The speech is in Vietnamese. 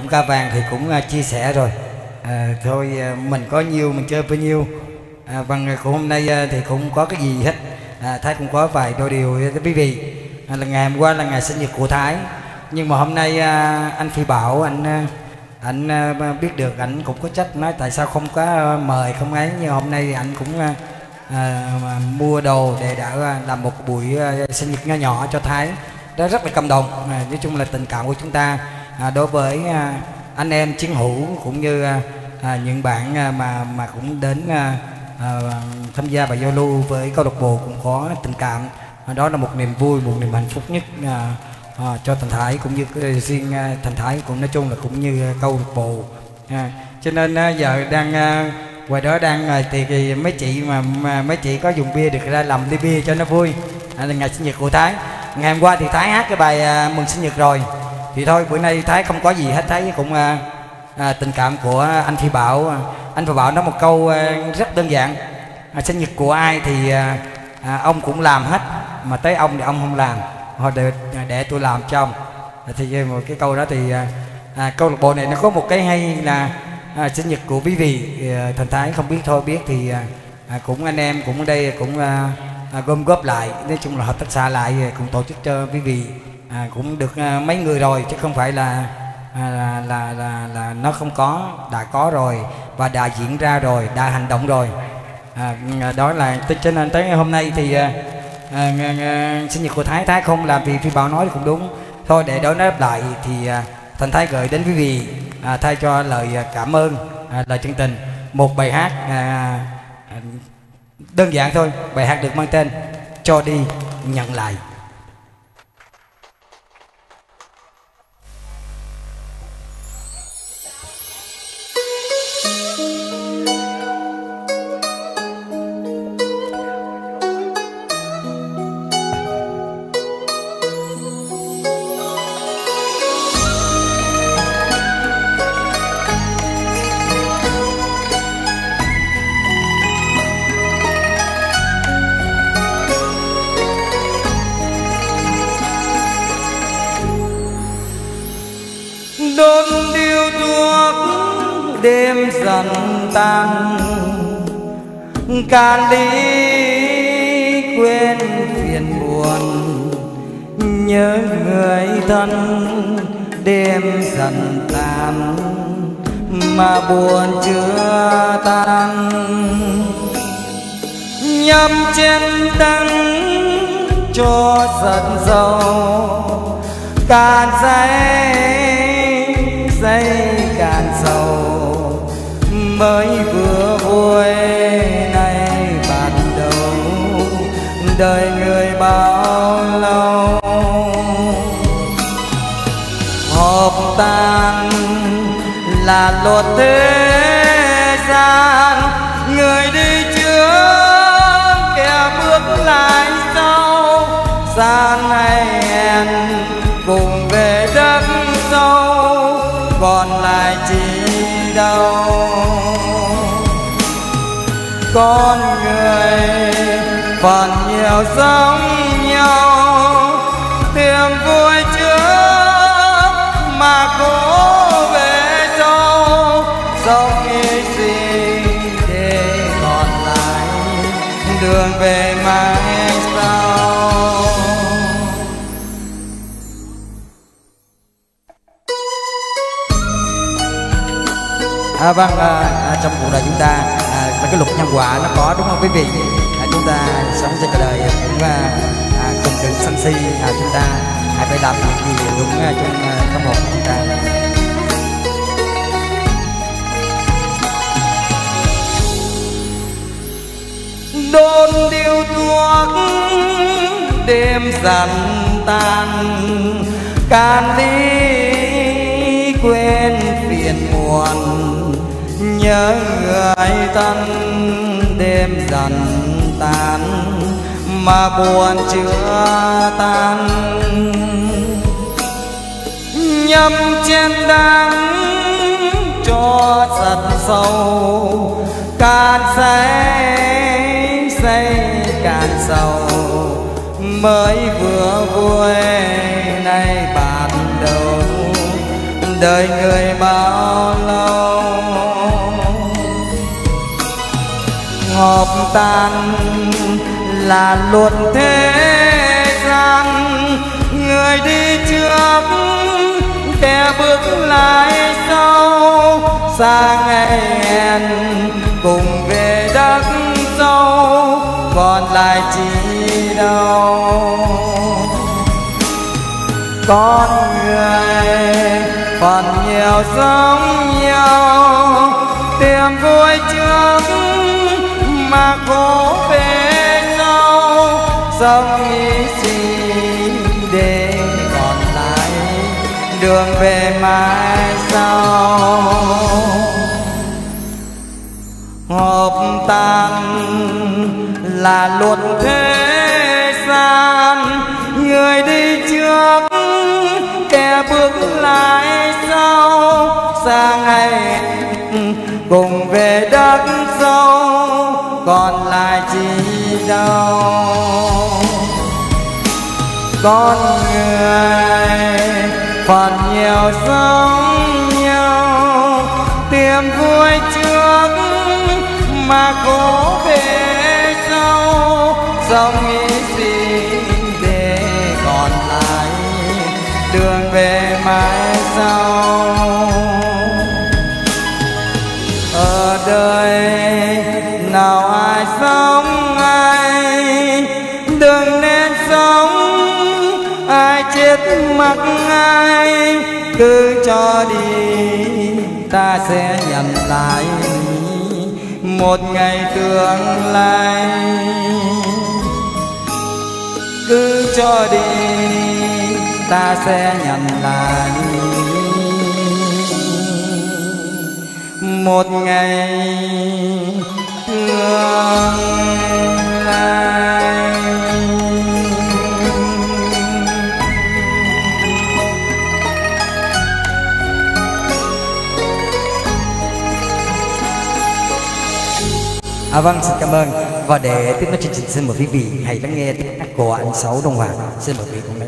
giọng ca vàng thì cũng à, chia sẻ rồi. À, thôi à, mình có nhiều mình chơi bao nhiêu. À, vâng, à bằng của hôm nay thì cũng có cái gì hết. À, thái cũng có vài đôi điều với quý vị. À, là ngày hôm qua là ngày sinh nhật của thái. Nhưng mà hôm nay anh phi bảo anh anh biết được anh cũng có trách nói tại sao không có mời không ấy. Nhưng hôm nay anh cũng à, mua đồ để đã làm một buổi sinh nhật nho nhỏ cho thái. Đó rất là cảm động. À, nói chung là tình cảm của chúng ta à, đối với à, anh em chiến hữu cũng như à, à, những bạn à, mà mà cũng đến à, à, tham gia và giao lưu với câu lạc bộ cũng có tình cảm. À, đó là một niềm vui một niềm hạnh phúc nhất à, à, cho thành thái cũng như à, riêng à, thành thái cũng nói chung là cũng như câu lạc bộ. À, cho nên à, giờ đang à, ngoài đó đang à, thì, thì mấy chị mà, mà mấy chị có dùng bia được ra làm ly bia cho nó vui. À, là ngày sinh nhật của thái. Ngày hôm qua thì thái hát cái bài à, mừng sinh nhật rồi thì thôi bữa nay thái không có gì hết. Thái cũng à, à, tình cảm của anh phi bảo. Anh phi bảo nói một câu à, rất đơn giản. À, sinh nhật của ai thì à, à, ông cũng làm hết. Mà tới ông thì ông không làm. Họ để, để tôi làm cho ông. À, thì à, một cái câu đó thì à, à, câu lạc bộ này nó có một cái hay là à, sinh nhật của quý vị à, thành thái không biết thôi biết thì à, à, cũng anh em cũng ở đây cũng à, à, gom góp lại. Nói chung là hợp tác xã lại à, cùng tổ chức cho quý vị à, cũng được à, mấy người rồi chứ không phải là à, là, là là là nó không có đã có rồi và đã diễn ra rồi đã hành động rồi. À, ừ, đó là cho nên tới hôm nay thì à, à, à, sinh nhật của thái thái không làm vì phi bảo nói cũng đúng. Thôi để đó đáp lại thì à, thành thái gửi đến quý vị à, thay cho lời à, cảm ơn à, lời chân tình. Một bài hát à, à, đơn giản thôi bài hát được mang tên cho đi nhận lại. Tan can đi quên phiền buồn nhớ người thân đêm dần tàn, mà buồn chưa tan. Nhâm trên tăng cho giận dầu cạn dây mới vừa vui nay bắt đầu đời người bao lâu? Họp tan là luật thế gian. Người đi trước, kẻ bước lại sau. Gian hay hẹn cùng về đất sâu, còn lại chỉ đâu? Con người còn nhiều giống nhau. Tìm vui trước mà cố về sau. Sống hy sinh để còn lại đường về mai sau. À, vâng à, à, trong cuộc đời chúng ta là cái luật nhân quả nó có đúng không quý vị? À, chúng ta sống trên cái đời cũng à, à, cùng đừng sân si à, chúng ta hãy phải làm những gì đúng à, trong à, tâm hồn chúng ta. Đôn điêu thuốc đêm dần tan can đi quên phiền muộn nhớ người thân đêm dần tan mà buồn chưa tan. Nhâm trên đắng cho giật sâu, cạn say say cạn sầu. Mới vừa vui nay bạn đầu, đời người bao lâu hợp tan là luật thế gian. Người đi trước, kẻ bước lại sau, xa ngày hẹn cùng về đất sâu, còn lại chỉ đâu. Con người còn nhiều giống nhau khổ về nhau sống nghĩ gì để còn lại đường về mai sau. Hợp tan là luật thế gian, người đi trước kẻ bước lại. Cùng về đất sâu còn lại chỉ đâu? Con người còn nhiều sống nhau tìm vui trước mà cố về sau. Sống nghĩ mắt ai cứ cho đi, ta sẽ nhận lại. Một ngày tương lai, cứ cho đi, ta sẽ nhận lại. Một ngày À, vâng, xin cảm ơn. Và để tiếp nối chương trình xin mời quý vị hãy lắng nghe tiếng hát của anh Sáu Đông Hoàng. Xin mời quý vị cùng.